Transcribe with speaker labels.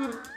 Speaker 1: হুম